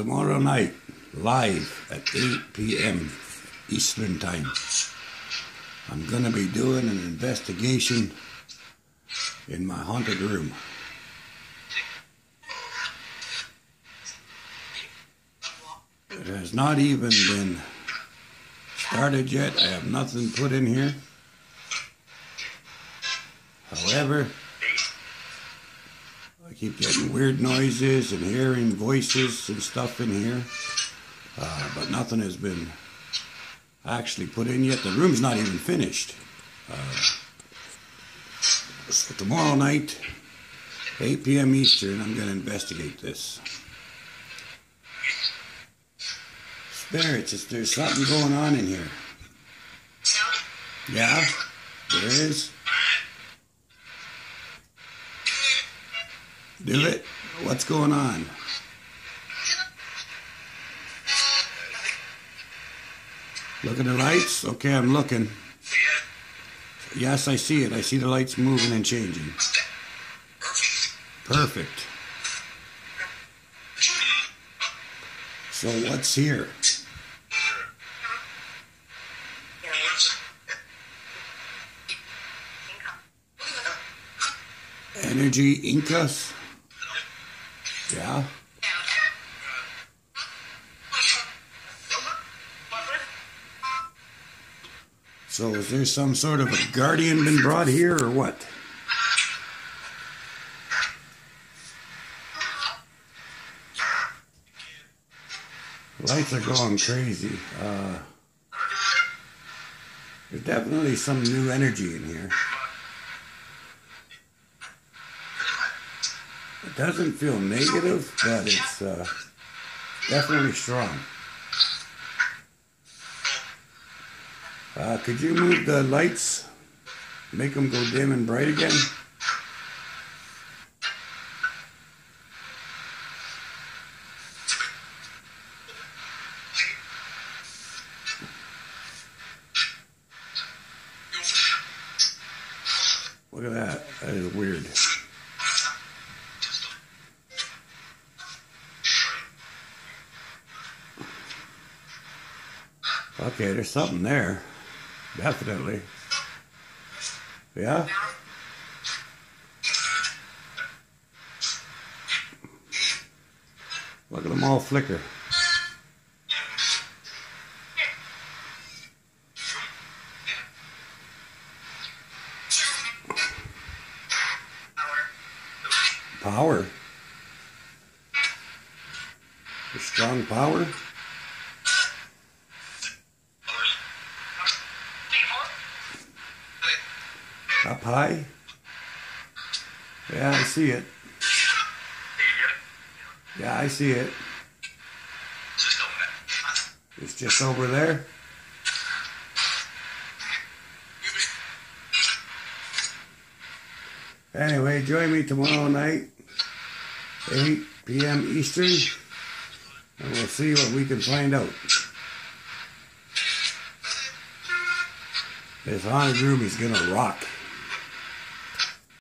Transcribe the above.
tomorrow night, live at 8 p.m. Eastern Time. I'm going to be doing an investigation in my haunted room. It has not even been started yet. I have nothing put in here. However, keep getting weird noises and hearing voices and stuff in here, uh, but nothing has been actually put in yet. The room's not even finished. Uh, so tomorrow night, 8 p.m. Eastern, I'm going to investigate this. Spirits, is there something going on in here? Yeah, there is. Do it. What's going on? Look at the lights. Okay, I'm looking. Yes, I see it. I see the lights moving and changing. Perfect. So what's here? Energy Incas? Yeah. So is there some sort of a guardian been brought here or what? Lights are going crazy. Uh, there's definitely some new energy in here. Doesn't feel negative, but it's uh, definitely strong. Uh, could you move the lights? Make them go dim and bright again? Look at that. That is weird. Okay, there's something there. Definitely. Yeah? Look at them all flicker. Power. The strong power. Up high? Yeah, I see it. Yeah, I see it. It's just over there. Anyway, join me tomorrow night, 8 p.m. Eastern, and we'll see what we can find out. This haunted room is gonna rock.